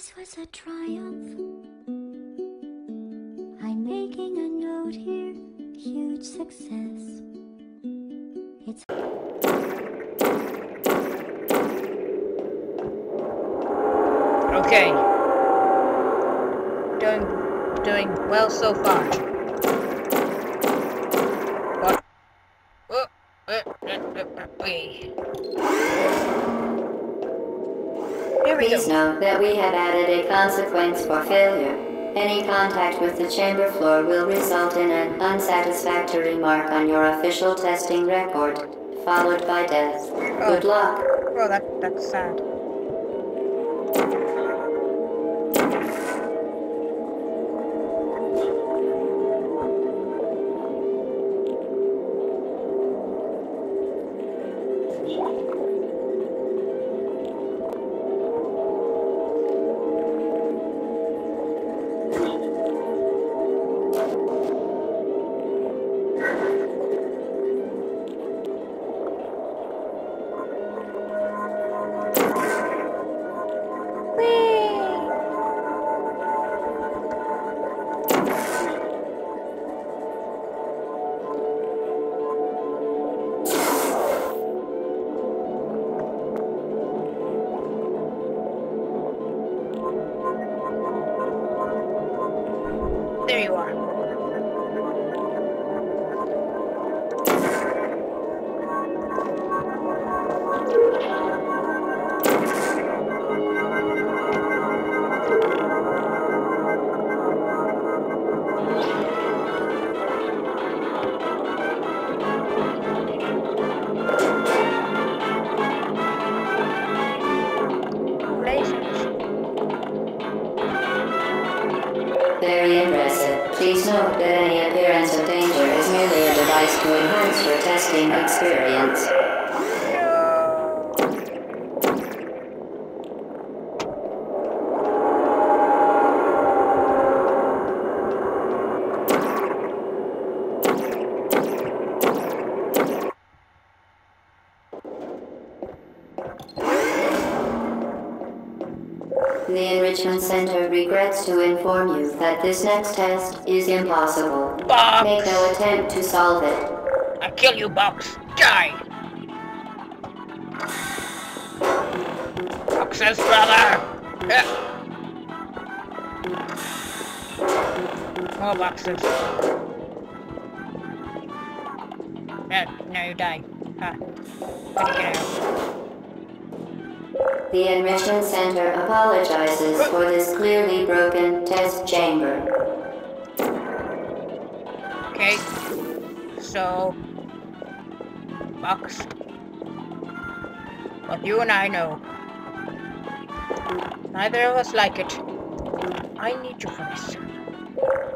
This was a triumph. I'm making a note here, huge success. It's Okay. Doing doing well so far. What? Oh, uh, uh, uh, uh, wait. Here we Please note that we have added a consequence for failure. Any contact with the chamber floor will result in an unsatisfactory mark on your official testing record, followed by death. Good oh. luck. Oh, that that's sad. Very impressive. Please note that any appearance of danger is merely a device to enhance your testing experience. The Enrichment Center regrets to inform you that this next test is impossible. Make no attempt to solve it. I kill you, Box! Die! Box's brother! More boxes. No, no, you die. Gotta get out. The Enrichment Center apologizes for this clearly broken test chamber. Okay. So, Box. What you and I know. Neither of us like it. I need you for this.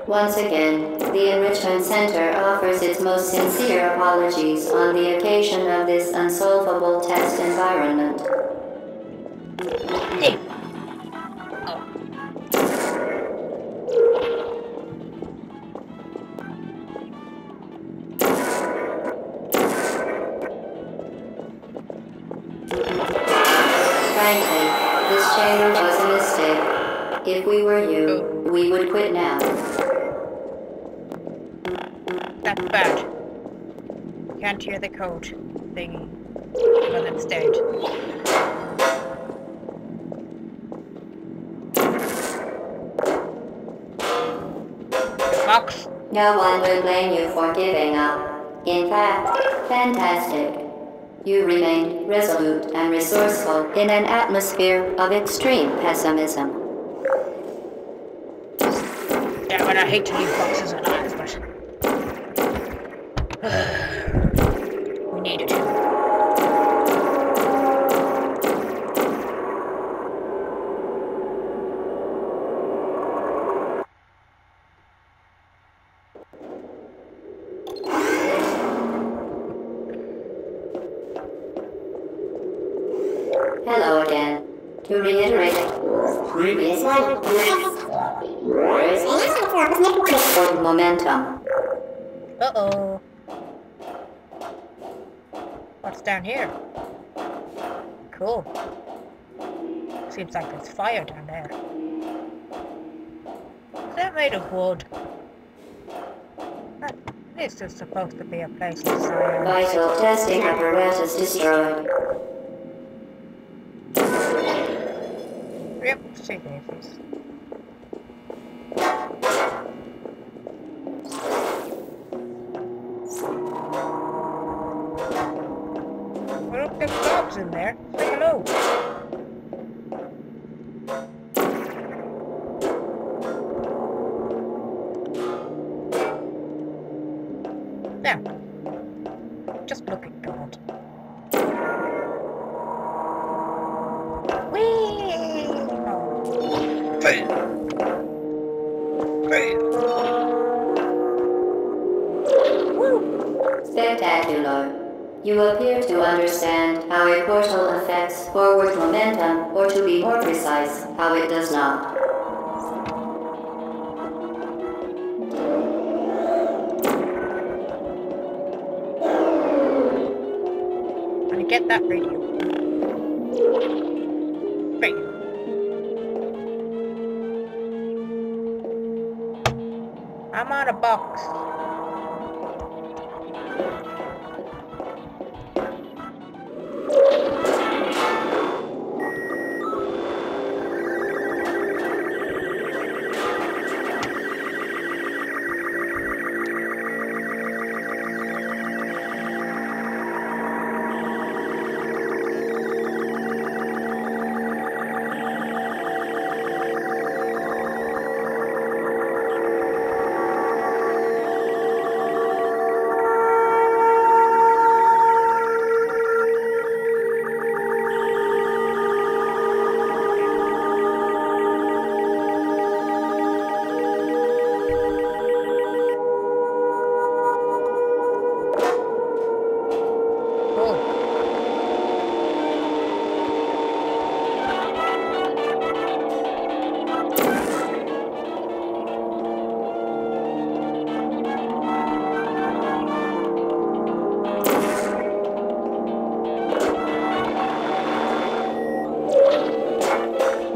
Once again, the Enrichment Center offers its most sincere apologies on the occasion of this unsolvable test environment. If we were you, oh. we would quit now. That's bad. Can't hear the code thingy. Well, it's dead. Box. No one would blame you for giving up. In fact, fantastic. You remained resolute and resourceful in an atmosphere of extreme pessimism. Damn it, I hate to leave boxes alive, but... we needed him. Hello again. To reiterate, previous momentum. Uh-oh. What's down here? Cool. Seems like there's fire down there. Is that made of wood? That- This is supposed to be a place of science. Vital testing apparatus destroyed. Daisies. Well, if there's dogs in there, say hello. Woo! Spectacular. You appear to understand how a portal affects forward momentum, or to be more precise, how it does not. Let me get that radio. I'm on a box.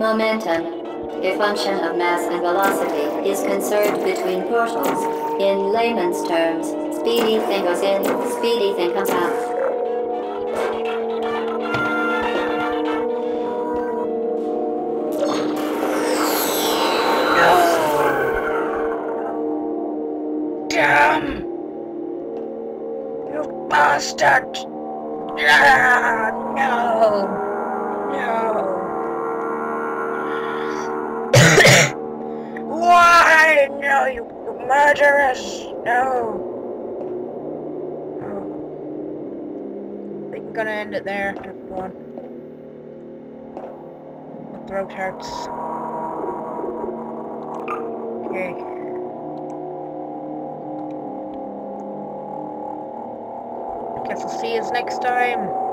Momentum, a function of mass and velocity, is conserved between portals. In layman's terms, speedy thing goes in, speedy thing comes out. damn! You bastard! Ah! No! No, you murderers! No! Oh. I think I'm gonna end it there. My throat hurts. Okay. Guess I'll see you next time.